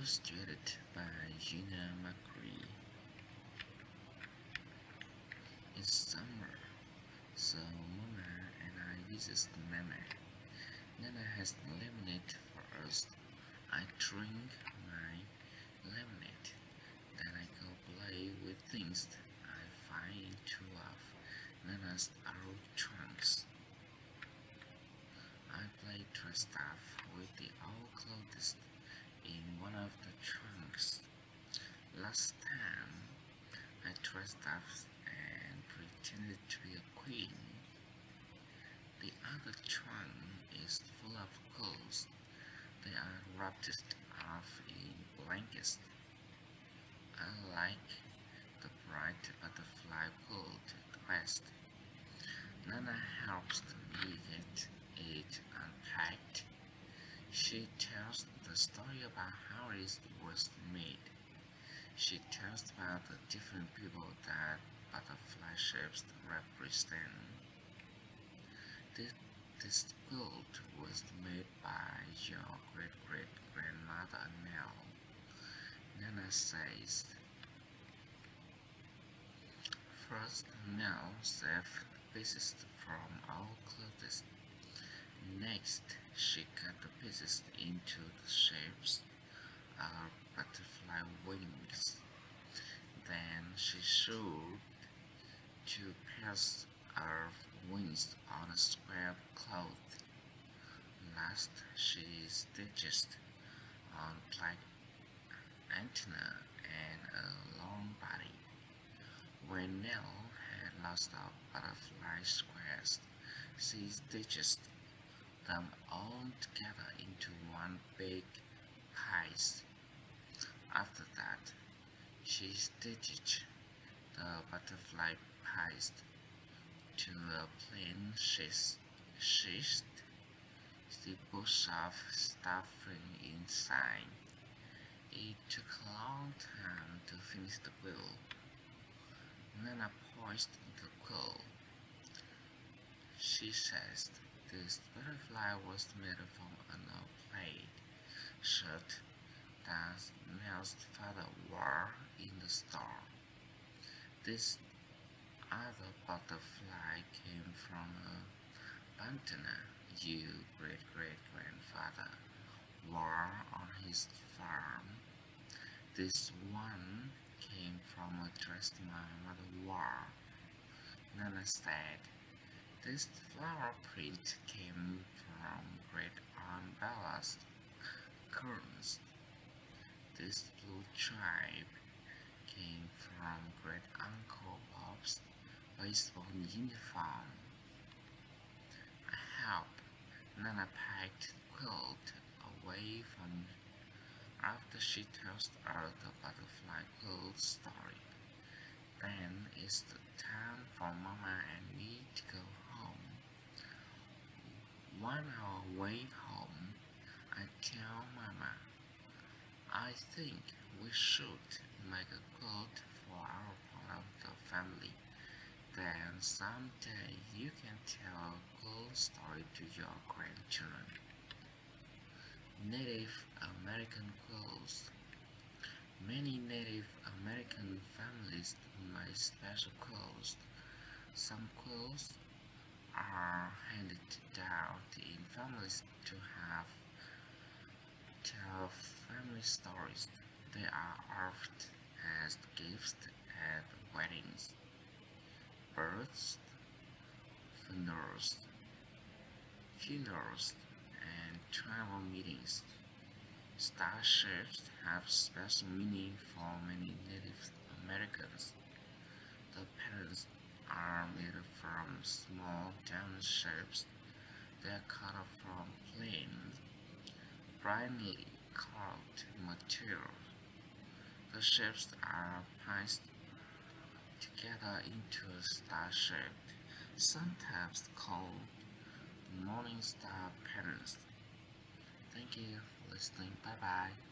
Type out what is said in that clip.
Illustrated by Gina McCree. It's summer, so Mama and I visit Nana. Nana has lemonade for us. I drink my lemonade, then I go play with things I find two of Nana's old trunks. I play dress stuff with the old clothes in one of the trunks. Last time, I dressed up and pretended to be a queen. The other trunk is full of clothes. They are wrapped up in blankets. I like the bright butterfly the best. Nana helps me get it unpacked. She tells the story about how it was made. She tells about the different people that butterfly shapes represent. This, this quilt was made by your great great grandmother Nell. Nana says, First, Nell saved pieces from our clothes. Next, she cut the pieces into the shapes of butterfly wings. Then she sewed two pairs of wings on a square cloth. Last, she stitched on black antenna and a long body. When Nell had lost the butterfly squares, she stitched them all together into one big piece. After that, she stitched the butterfly piece to a plain sheath. She put soft stuffing inside. It took a long time to finish the quilt. Nana poised the quilt. She says this butterfly was made from an plaid shirt that Nell's father wore in the store. This other butterfly came from a bandana your great great grandfather wore on his farm. This one came from a dress my mother wore. Nana said, this flower print came from great Bella's curtains. This blue stripe came from great Uncle Bob's baseball uniform. I helped Nana pack the quilt away from after she tells her the butterfly quilt story. Then it's the time for Mama and me to go on our way home, I tell Mama, I think we should make a quilt for our part of the family. Then someday you can tell a cool story to your grandchildren. Native American quilts. Many Native American families make special quilts. Some quilts are handed down in families to have tell family stories. They are offered as gifts at weddings, births, funerals, funerals, and travel meetings. Star shapes have special meaning for many Native Americans. The patterns are made from small. They are cut from plain, brightly carved material. The shapes are pieced together into a star shape, sometimes called morning star patterns. Thank you for listening. Bye bye.